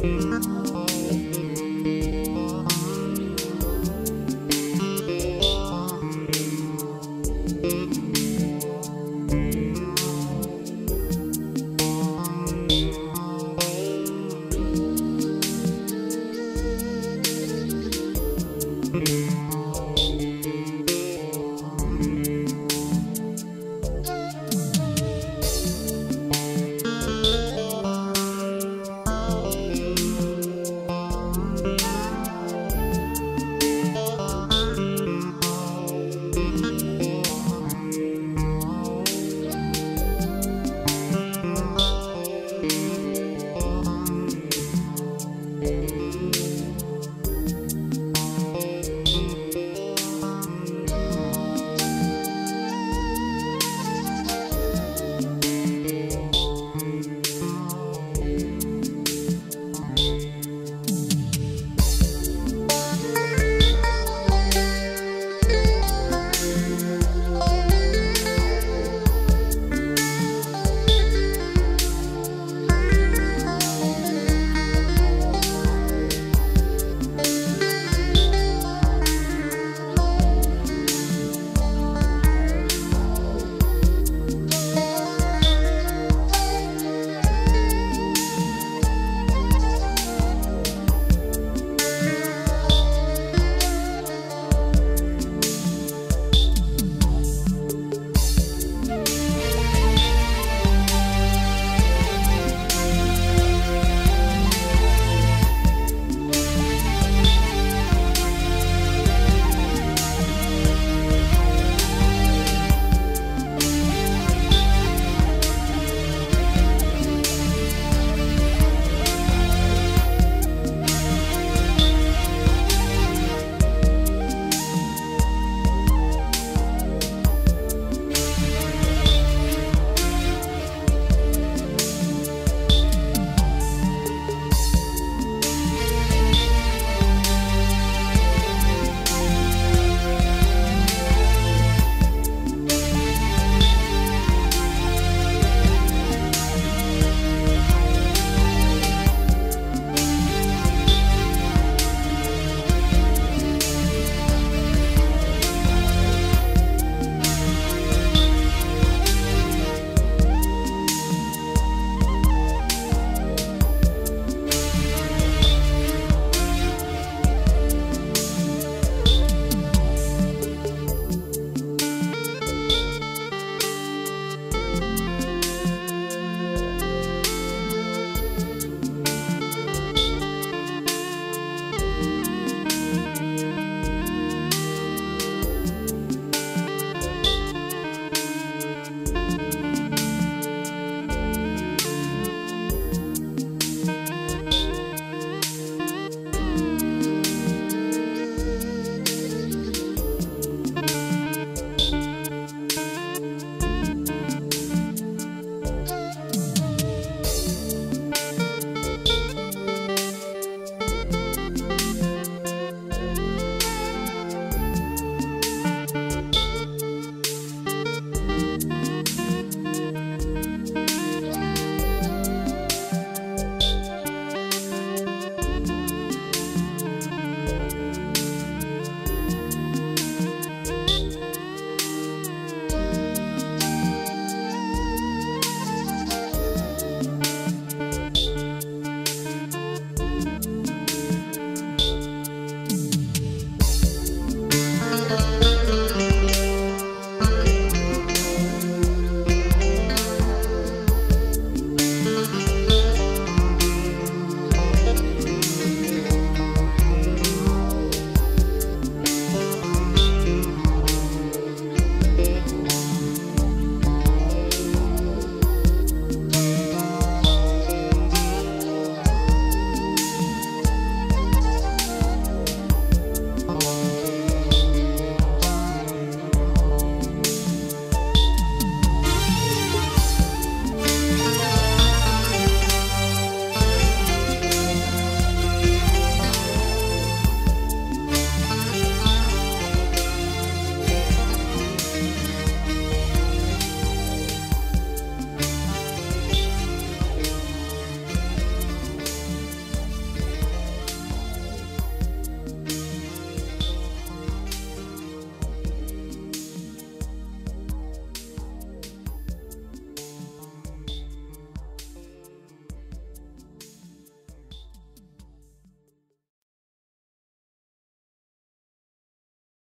Música